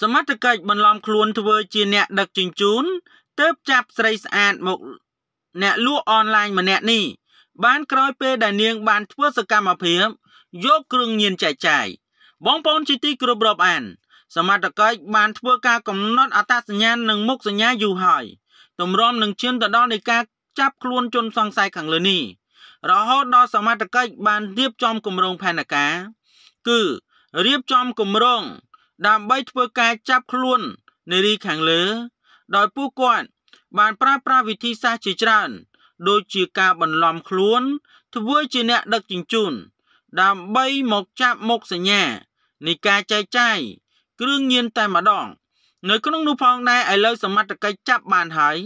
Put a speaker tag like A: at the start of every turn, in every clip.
A: សមត្ថកិច្ចបន្លំខ្លួនធ្វើជាអ្នកដឹកជញ្ជូនទើបចាប់ស្រីស្អាតមកអ្នកលក់អនឡាញម្នាក់នេះបានក្រោយពេលដែលនាងបានធ្វើសកម្មភាពយកគ្រឿងញៀនចែកចាយបងប្អូនជាទីគោរពរាប់អាន សមត្ថកិច្ចបានធ្វើការកំណត់អត្តសញ្ញាណនិងមុខសញ្ញាយូរហើយទម្រាំនឹងឈានទៅដល់នៃការចាប់ខ្លួនជនសង្ស័យខាងលើនេះរហូតដល់សមត្ថកិច្ចបានរៀបចំគម្រោងផែនការគឺរៀបចំគម្រោង ដើម្បីធ្វើការចាប់ខ្លួននារីខាងលើ ដោយពួកគាត់បានប្រើប្រាស់វិធីសាស្ត្រជាច្រើន ដូចជាការបន្លំខ្លួន ធ្វើជាអ្នកដឹកជញ្ជូន ដើម្បីមកចាប់មុខសញ្ញានៃការចែកចាយគ្រឿងញៀនតែម្ដង នៅក្នុងនោះផងដែរឥឡូវសមត្ថកិច្ចចាប់បានហើយ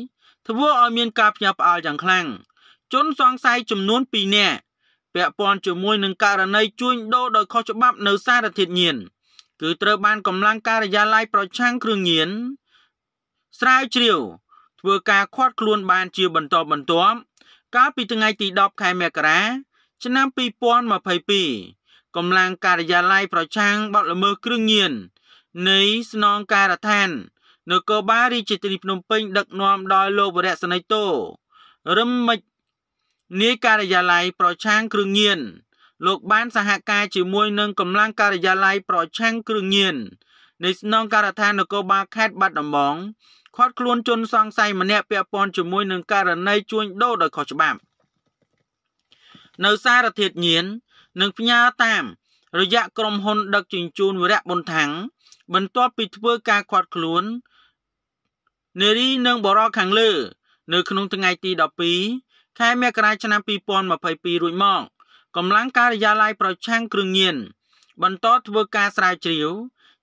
A: ធ្វើឲ្យមានការភ្ញាក់ផ្អើលយ៉ាងខ្លាំងជនសង្ស័យចំនួន2នាក់ពាក់ព័ន្ធជាមួយនឹងករណីជួញដូរដោយខុសច្បាប់នៅសារធាតុញៀន គឺត្រូវបានកម្លាំងការិយាល័យប្រឆាំងគ្រឿងញៀនស្រាវជ្រាវធ្វើការឃាត់ខ្លួនបានជាបន្តបន្ទាប់កាលពីថ្ងៃទី10ខែមករាឆ្នាំ2022កម្លាំងការិយាល័យប្រឆាំងបទល្មើសគ្រឿងញៀននៃស្នងការដ្ឋាននគរបាលរាជធានីភ្នំពេញដឹកនាំដោយលោកវរៈសនីតូរឹមមិចនាយការិយាល័យប្រឆាំងគ្រឿងញៀន លោកបានសហការជាមួយនឹងកម្លាំងការិយាល័យប្រឆាំងគ្រឿងញៀននៃស្នងការដ្ឋាននគរបាលខេត្តបាត់ដំបងខាត់ខ្លួនជនសង្ស័យម្នាក់ពាក់ព័ន្ធជាមួយនឹងករណីជួញដូរដោយខុសច្បាប់នៅសារធាតុញៀននិងផ្ញើតាមរយៈក្រុមហ៊ុនដឹកជញ្ជូនវរៈប៊ុនថាំងបន្ទាប់ពីធ្វើការខាត់ខ្លួននារីនិងបរោខាងលើ នៅក្នុងថ្ងៃទី12ខែមករាឆ្នាំ2022រួចមក កម្លាំងការិយាល័យប្រឆាំងគ្រឿងញៀនបន្តធ្វើការស្រាវជ្រាវ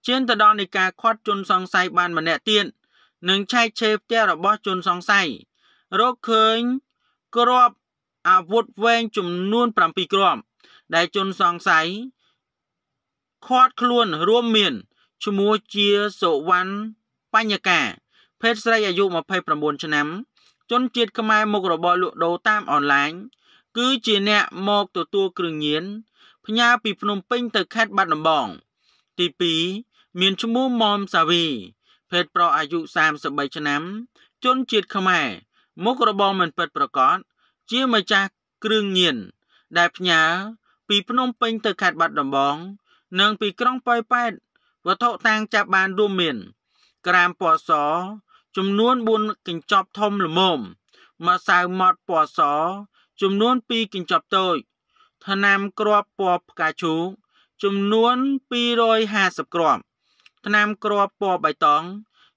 A: ជឿនទៅដល់នៃការខាត់ជនសង្ស័យបានម្នាក់ទៀតនិងឆែកឆេរផ្ទះរបស់ជនសង្ស័យរកឃើញគ្រាប់អាវុធវែងចំនួន7គ្រាប់ដែលជនសង្ស័យខាត់ខ្លួនរួមមានឈ្មោះជាសុវណ្ណបញ្ញកាភេទស្រីអាយុ29ឆ្នាំជនជាតិខ្មែរមុខរបរលក់ដូរតាមអនឡាញ គឺជាអ្នកមកទទួលគ្រឿងញៀនផ្ញើពីភ្នំពេញទៅខេត្តបាត់ដំបង ទី2មានឈ្មោះមុំសាវីភេទប្រុសអាយុ33ឆ្នាំ ជនជាតិខ្មែរមុខរបរមិនពិតប្រកបជាម្ចាស់គ្រឿងញៀនដែលផ្ញើពីភ្នំពេញទៅខេត្តបាត់ដំបង និងពីក្រុងប៉ោយប៉ែតវត្ថុតាំងចាប់បានរួមមាន ក្រាមពណ៌សចំនួន4កញ្ចប់ធំល្មមម្សៅម៉ត់ពណ៌ស ចំនួន2កញ្ចប់តូចថ្នាំគ្រាប់ពណ៌ផ្កាឈូកចំនួន250គ្រាប់ថ្នាំគ្រាប់ពណ៌បៃតង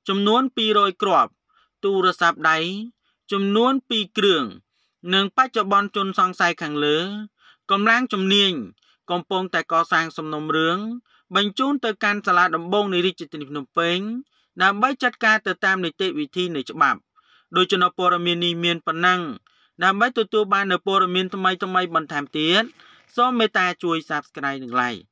A: ចំនួន200គ្រាប់ទូរស័ព្ទដៃចំនួន2គ្រឿងនិងបច្ចុប្បន្នជនសង្ស័យខាងលើកម្លាំងជំនាញកំពុងតែកសាងសំណុំរឿងបញ្ជូនទៅកាន់សាលាដំបងនៃរាជធានីភ្នំពេញដើម្បីចាត់ការទៅតាមនីតិវិធីនៃច្បាប់ដោយចំណព័ត៌មាននេះមានប៉ុណ្ណឹង ដើម្បីទទួលបាននូវព័ត៌មានថ្មីៗបន្ថែមទៀតសូមមេត្តាជួយ Subscribe និង Like